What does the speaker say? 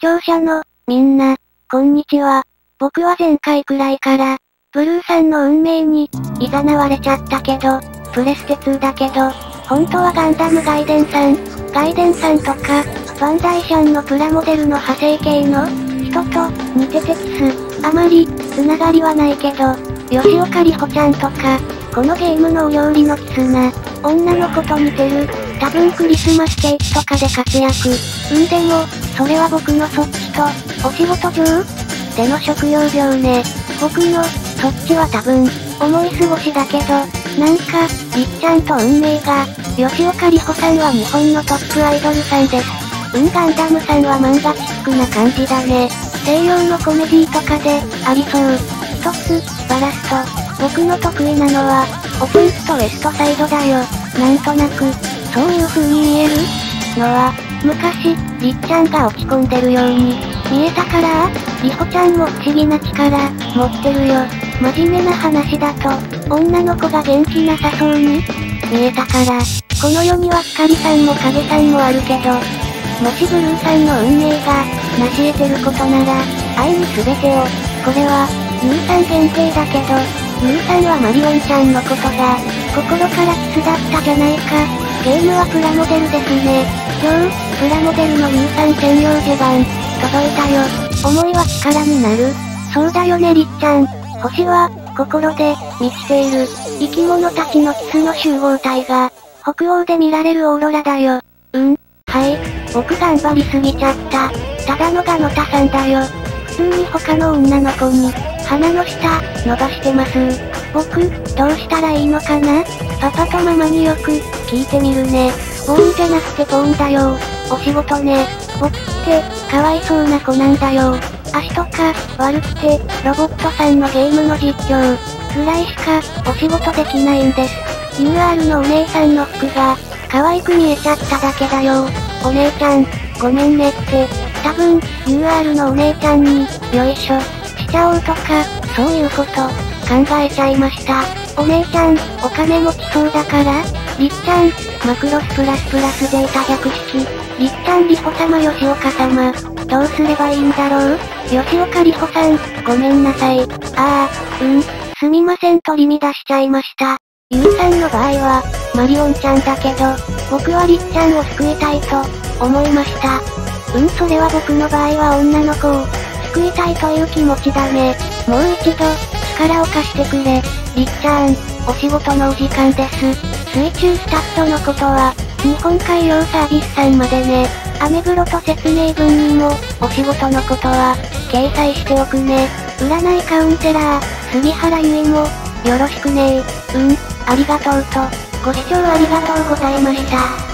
聴者の、みんな、こんにちは。僕は前回くらいから、ブルーさんの運命に、誘われちゃったけど、プレステ2だけど、本当はガンダムガイデンさん、ガイデンさんとか、バンダイシャンのプラモデルの派生系の、人と、似ててキス、あまり、つながりはないけど、吉岡里帆ちゃんとか、このゲームのお料理のキスな、女の子と似てる、多分クリスマスケーキとかで活躍。うんでも、それは僕のそっちと、お仕事上での職業病ね。僕の、そっちは多分、思い過ごしだけど、なんか、りっちゃんと運命が、吉岡里帆さんは日本のトップアイドルさんです。うんガンダムさんは漫画チックな感じだね。西洋のコメディとかで、ありそう。一つ、バラスト。僕の得意なのは、オプンスとウエストサイドだよ。なんとなく、そういう風に見える？のは、昔、りっちゃんが落ち込んでるように、見えたからりほちゃんも不思議な力、持ってるよ。真面目な話だと、女の子が元気なさそうに、見えたから、この世には光さんも影さんもあるけど、もしブルーさんの運命が、成し得てることなら、愛に全てを、これは、ユーさん限定だけど、ユーさんはマリオンちゃんのことが、心からキスだったじゃないか。ゲームはプラモデルですね。今日、プラモデルのユーさん専用序盤、届いたよ。思いは力になる。そうだよねりっちゃん。星は、心で、満ちている。生き物たちのキスの集合体が、北欧で見られるオーロラだよ。うん、はい。僕頑張りすぎちゃった。ただのガノタさんだよ。普通に他の女の子に、鼻の下、伸ばしてます。僕、どうしたらいいのかな？パパとママによく、聞いてみるね。ボーンじゃなくてボーンだよ。お仕事ね。僕って、かわいそうな子なんだよ。足とか、悪くて、ロボットさんのゲームの実況、ぐらいしか、お仕事できないんです。UR のお姉さんの服が、可愛く見えちゃっただけだよ。お姉ちゃん、ごめんねって、多分、UR のお姉ちゃんに、よいしょ、しちゃおうとか、そういうこと、考えちゃいました。お姉ちゃん、お金持ちそうだから？りっちゃん、マクロスプラスプラスデータ逆式。りっちゃんりほ様吉岡様。どうすればいいんだろう？吉岡里帆さん、ごめんなさい。ああ、うん、すみません取り乱しちゃいました。ゆうさんの場合は、マリオンちゃんだけど、僕はりっちゃんを救いたいと、思いました。うんそれは僕の場合は女の子を、救いたいという気持ちだね。もう一度、力を貸してくれ。りっちゃん、お仕事のお時間です。水中スタッドのことは、日本海洋サービスさんまでね。アメブロと説明文にも、お仕事のことは、掲載しておくね。占いカウンセラー、杉原ゆいも、よろしくねうん、ありがとうと、ご視聴ありがとうございました。